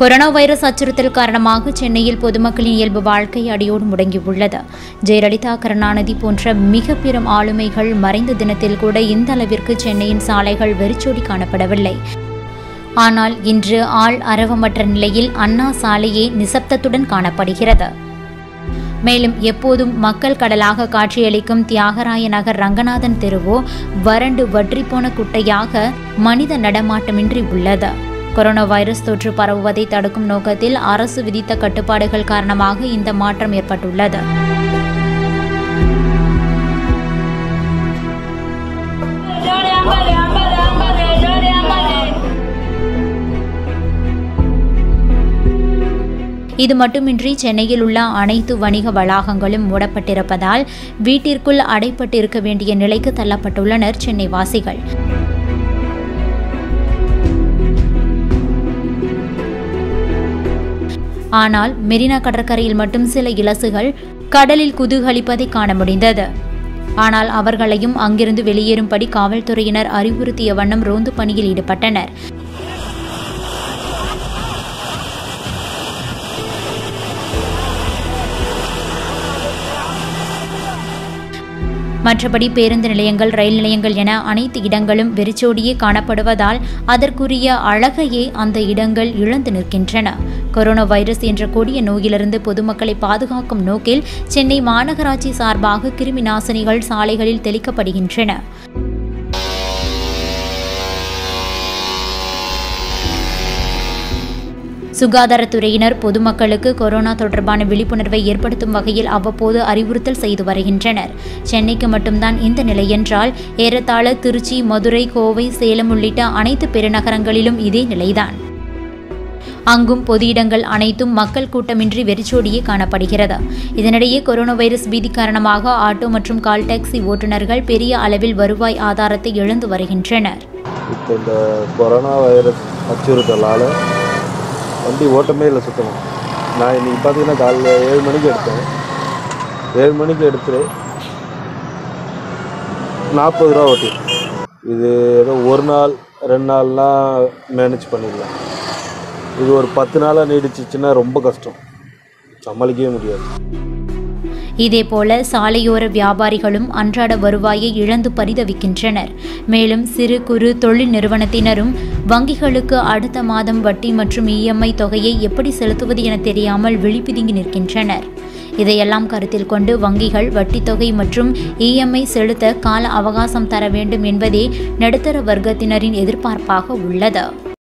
Corona virus அச்சுறுத்தல் காரணமாக சென்னையில் பொதுமக்களின் இயல்பு வாழ்க்கை அடியோடு முடங்கியுள்ளது. ஜெயலலிதா கருணாநிதி போன்ற மிக பெரும் ஆளுமைகள் மறைந்த தினத்தில் கூட இந்த அளவிற்கு சென்னையின் சாலைகள் வெறிச்சோடி காணப்படவில்லை. ஆனால் இன்று ஆள் அரவமற்ற நிலையில் அண்ணா சாலையே நிசப்தத்துடன் காணப்படுகிறது. மேலும் எப்போதும் மக்கள் கடலாக காட்சியளிக்கும் தியாகராய நகர் ரங்கநாதன் தெருவோ வறண்டு வற்றிப்போன குட்டையாக மனித நடமாட்டமின்றி உள்ளது. கொரோனா வைரஸ் தொற்று பரவுவதை தடுக்கும் நோக்கத்தில் அரசு விதித்த கட்டுப்பாடுகள் காரணமாக இந்த மாற்றம் ஏற்பட்டுள்ளது. இது மட்டுமின்றி சென்னையில் உள்ள அனைத்து வணிக வளாகங்களும் மூடப்பட்டிருப்பதால் வீட்டிற்குள் அடைப்பட்டிருக்க வேண்டிய நிலைக்கு தள்ளப்பட்டுள்ளனர் சென்னை வாசிகள் ஆனால் மெரினா கடற்கரையில் மட்டும் சில இலசுகள் கடலில் குதூகலிப்பதை காண முடிந்தது. ஆனால் அவர்களையும் அங்கிருந்து வெளியேறும்படி காவல்துறையினர் அறிவுறுத்திய வண்ணம் ரோந்து பணியில் ஈடுபட்டனர். மற்றபடி பேருந்து நிலையங்கள் ரயில் நிலையங்கள் என அனைத்து இடங்களும் வெறிச்சோடியே காணப்படுவதால் அதற்குரிய அழகையே அந்த இடங்கள் இழந்து நிற்கின்றன. கொரோனா வைரஸ் என்ற கொடிய நோயிலிருந்து பொதுமக்களை பாதுகாக்கும் நோக்கில் சென்னை மாநகராட்சி சார்பாக கிருமி நாசினிகள் சாலைகளில் தெளிக்கப்படுகின்றன. சுகாதாரத்துறையினர் பொதுமக்களுக்கு கொரோனா தொடர்பான விழிப்புணர்வை ஏற்படுத்தும் வகையில் அவ்வப்போது அறிவுறுத்தல் செய்து வருகின்றனர். சென்னைக்கு மட்டும்தான் இந்த நிலை என்றால் ஏறத்தாழ திருச்சி மதுரை கோவை சேலம் உள்ளிட்ட அனைத்து பெருநகரங்களிலும் இதே நிலைதான். அங்கும் பொது இடங்கள் அனைத்தும் மக்கள் கூட்டமின்றி வெறிச்சோடியே காணப்படுகிறது. இதனிடையே கொரோனா வைரஸ் பீதி காரணமாக ஆட்டோ மற்றும் கால் டாக்ஸி ஓட்டுநர்கள் பெரிய அளவில் வருவாய் ஆதாரத்தை இழந்து வருகின்றனர். இப்போ இந்த கொரோனா வைரஸ் அச்சுறுத்தலால் வண்டி ஓட்டமே இல்லை சுத்தமாக நான் இன்றைக்கி பார்த்தீங்கன்னா காலைல ஏழு மணிக்கு எடுத்தேன். ஏழு மணிக்கு எடுத்து நாற்பது ரூபா ஓட்டி. இது ஏதோ ஒரு நாள் ரெண்டு நாள்லாம் மேனேஜ் பண்ணிடலாம். இது ஒரு பத்து நாளாக நீடிச்சிச்சுன்னா ரொம்ப கஷ்டம். சமாளிக்கவே முடியாது. இதேபோல சாலையோர வியாபாரிகளும் அன்றாட வருவாயை இழந்து பரிதவிக்கின்றனர். மேலும் சிறு குறு தொழில் நிறுவனத்தினரும் வங்கிகளுக்கு அடுத்த மாதம் வட்டி மற்றும் இஎம்ஐ தொகையை எப்படி செலுத்துவது என தெரியாமல் விழிப்பிதுங்கி நிற்கின்றனர். இதையெல்லாம் கருத்தில் கொண்டு வங்கிகள் வட்டித் தொகை மற்றும் இஎம்ஐ செலுத்த கால அவகாசம் தர வேண்டும் என்பதே நடுத்தர வர்க்கத்தினரின் எதிர்பார்ப்பாக உள்ளது.